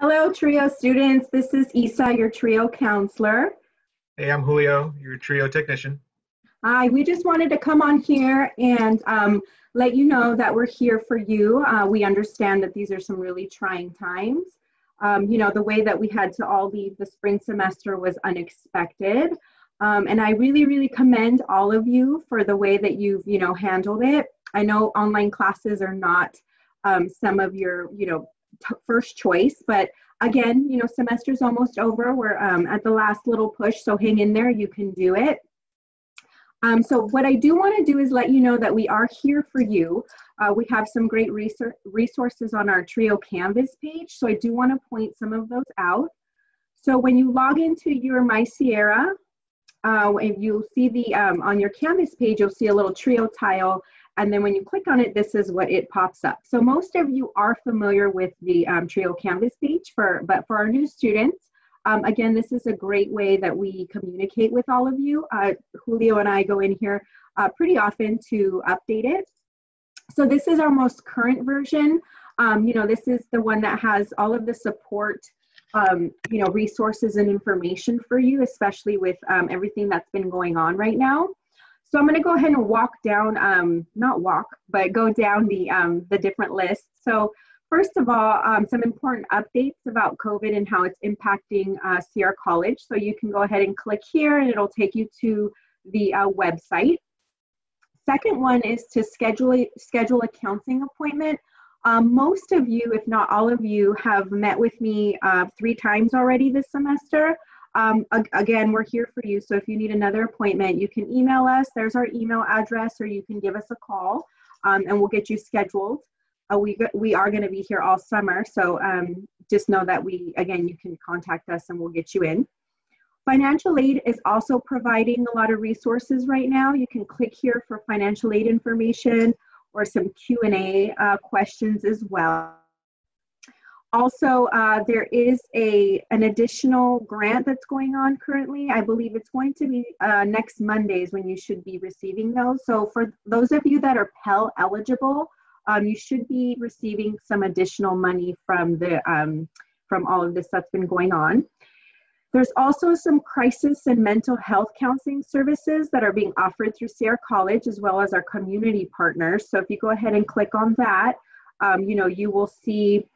Hello, TRIO students. This is Isa, your TRIO counselor. Hey, I'm Julio, your TRIO technician. Hi, we just wanted to come on here and um, let you know that we're here for you. Uh, we understand that these are some really trying times. Um, you know, the way that we had to all leave the spring semester was unexpected. Um, and I really, really commend all of you for the way that you've, you know, handled it. I know online classes are not um, some of your, you know, first choice, but again, you know, semester's almost over. We're um, at the last little push, so hang in there. You can do it. Um, so what I do want to do is let you know that we are here for you. Uh, we have some great resources on our TRIO Canvas page, so I do want to point some of those out. So when you log into your My Sierra, uh, you'll see the, um, on your Canvas page, you'll see a little TRIO tile and then when you click on it, this is what it pops up. So most of you are familiar with the um, TRIO Canvas page, for, but for our new students, um, again, this is a great way that we communicate with all of you. Uh, Julio and I go in here uh, pretty often to update it. So this is our most current version. Um, you know, this is the one that has all of the support, um, you know, resources and information for you, especially with um, everything that's been going on right now. So I'm going to go ahead and walk down, um, not walk, but go down the, um, the different lists. So first of all, um, some important updates about COVID and how it's impacting uh, Sierra College. So you can go ahead and click here and it'll take you to the uh, website. Second one is to schedule a, schedule a counseling appointment. Um, most of you, if not all of you, have met with me uh, three times already this semester. Um, again, we're here for you. So if you need another appointment, you can email us. There's our email address, or you can give us a call, um, and we'll get you scheduled. Uh, we we are going to be here all summer, so um, just know that we again you can contact us and we'll get you in. Financial aid is also providing a lot of resources right now. You can click here for financial aid information or some Q and A uh, questions as well. Also, uh, there is a an additional grant that's going on currently. I believe it's going to be uh, next Mondays when you should be receiving those. So for those of you that are Pell eligible, um, you should be receiving some additional money from the um, from all of this that's been going on. There's also some crisis and mental health counseling services that are being offered through Sierra College as well as our community partners. So if you go ahead and click on that, um, you know, you will see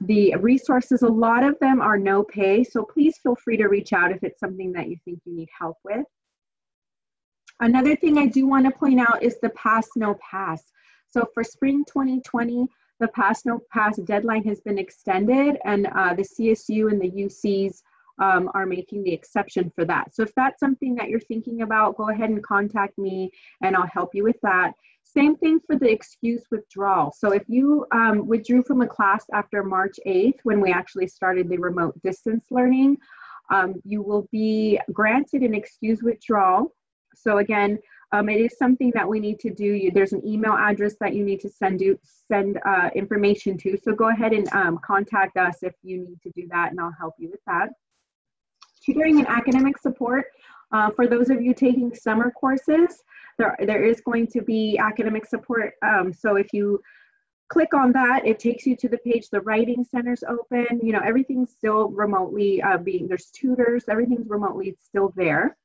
the resources, a lot of them are no pay, so please feel free to reach out if it's something that you think you need help with. Another thing I do want to point out is the pass no pass. So for spring 2020, the pass no pass deadline has been extended and uh, the CSU and the UCs um, are making the exception for that. So if that's something that you're thinking about, go ahead and contact me and I'll help you with that. Same thing for the excuse withdrawal. So if you um, withdrew from a class after March 8th, when we actually started the remote distance learning, um, you will be granted an excuse withdrawal. So again, um, it is something that we need to do. You, there's an email address that you need to send you, send uh, information to. So go ahead and um, contact us if you need to do that, and I'll help you with that. Tutoring and academic support. Uh, for those of you taking summer courses, there, there is going to be academic support. Um, so if you click on that, it takes you to the page. The writing center's open. You know, everything's still remotely uh, being, there's tutors, everything's remotely still there.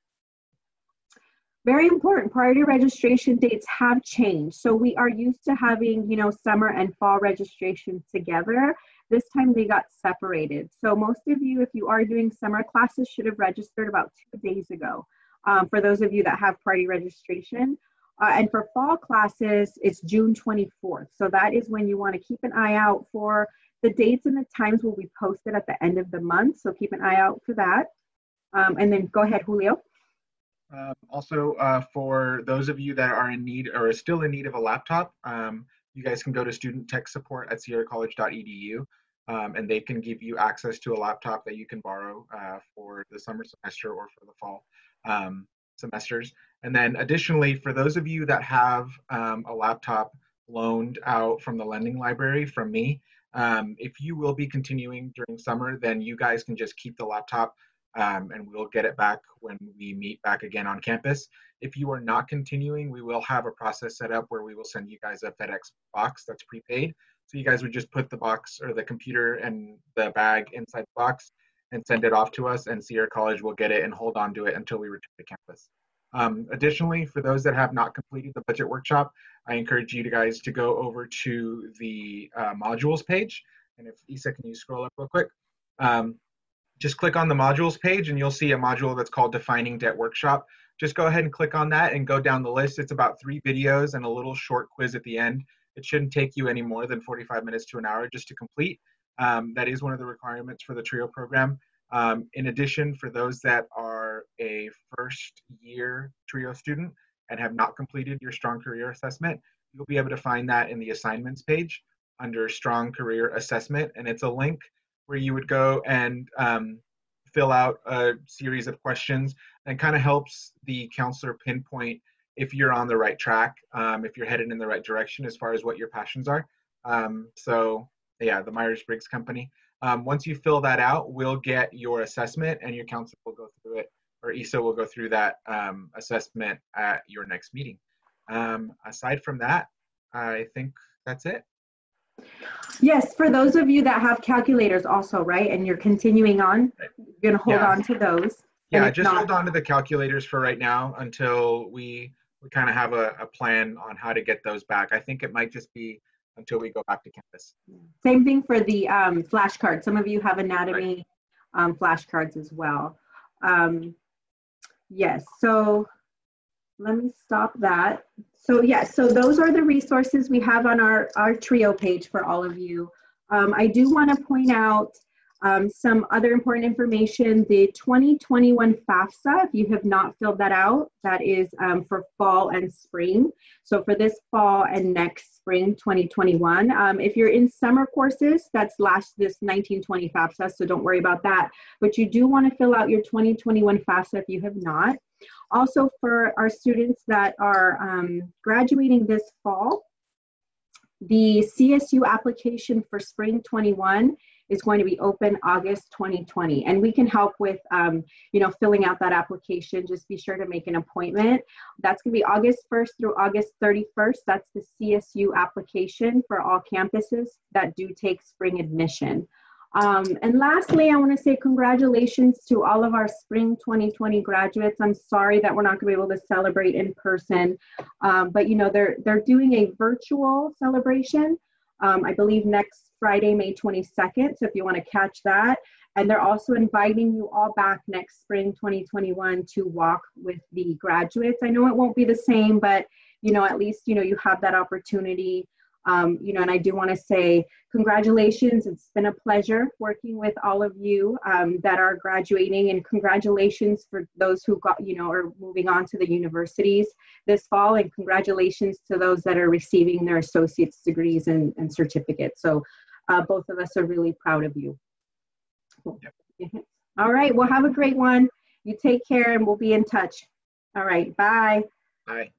Very important, priority registration dates have changed. So we are used to having, you know, summer and fall registration together. This time they got separated. So most of you, if you are doing summer classes, should have registered about two days ago um, for those of you that have priority registration. Uh, and for fall classes, it's June 24th. So that is when you want to keep an eye out for the dates and the times will be posted at the end of the month. So keep an eye out for that. Um, and then go ahead, Julio. Um, also, uh, for those of you that are in need or are still in need of a laptop, um, you guys can go to student tech support at sierracollege.edu um, and they can give you access to a laptop that you can borrow uh, for the summer semester or for the fall um, semesters. And then additionally, for those of you that have um, a laptop loaned out from the lending library from me, um, if you will be continuing during summer, then you guys can just keep the laptop um, and we'll get it back when we meet back again on campus. If you are not continuing, we will have a process set up where we will send you guys a FedEx box that's prepaid So you guys would just put the box or the computer and the bag inside the box and send it off to us, and Sierra College will get it and hold on to it until we return to campus. Um, additionally, for those that have not completed the budget workshop, I encourage you guys to go over to the uh, modules page. And if Isa, can you scroll up real quick? Um, just click on the modules page and you'll see a module that's called Defining Debt Workshop. Just go ahead and click on that and go down the list. It's about three videos and a little short quiz at the end. It shouldn't take you any more than 45 minutes to an hour just to complete. Um, that is one of the requirements for the TRIO program. Um, in addition, for those that are a first year TRIO student and have not completed your strong career assessment, you'll be able to find that in the assignments page under strong career assessment. And it's a link where you would go and um, fill out a series of questions and kind of helps the counselor pinpoint if you're on the right track, um, if you're headed in the right direction as far as what your passions are. Um, so yeah, the Myers-Briggs company. Um, once you fill that out, we'll get your assessment and your counselor will go through it, or ISA will go through that um, assessment at your next meeting. Um, aside from that, I think that's it. Yes, for those of you that have calculators also, right, and you're continuing on, you're gonna hold Yeah. on to those. Yeah, just not- hold on to the calculators for right now until we, we kind of have a, a plan on how to get those back. I think it might just be until we go back to campus. Same thing for the um, flashcards. Some of you have anatomy um, flashcards as well. Um, yes, so let me stop that. So yes, so those are the resources we have on our, our TRIO page for all of you. Um, I do want to point out um, some other important information. The 2021 FAFSA, if you have not filled that out, that is um, for fall and spring. So for this fall and next spring 2021. Um, if you're in summer courses, that's last this 1920 FAFSA, so don't worry about that. But you do want to fill out your 2021 FAFSA if you have not. Also for our students that are um, graduating this fall, the CSU application for spring 21 is going to be open August 2020. And we can help with, um, you know, filling out that application. Just be sure to make an appointment. That's going to be August 1st through August 31st. That's the CSU application for all campuses that do take spring admission. Um, and lastly, I want to say congratulations to all of our spring 2020 graduates. I'm sorry that we're not going to be able to celebrate in person, um, but you know they're they're doing a virtual celebration. Um, I believe next Friday, May 22nd. So if you want to catch that, and they're also inviting you all back next spring 2021 to walk with the graduates. I know it won't be the same, but you know at least you know you have that opportunity. Um, you know, and I do want to say congratulations. It's been a pleasure working with all of you um, that are graduating, and congratulations for those who got, you know, are moving on to the universities this fall, and congratulations to those that are receiving their associate's degrees and, and certificates. So, uh, both of us are really proud of you. All right, well, have a great one. You take care, and we'll be in touch. All right, bye. Bye.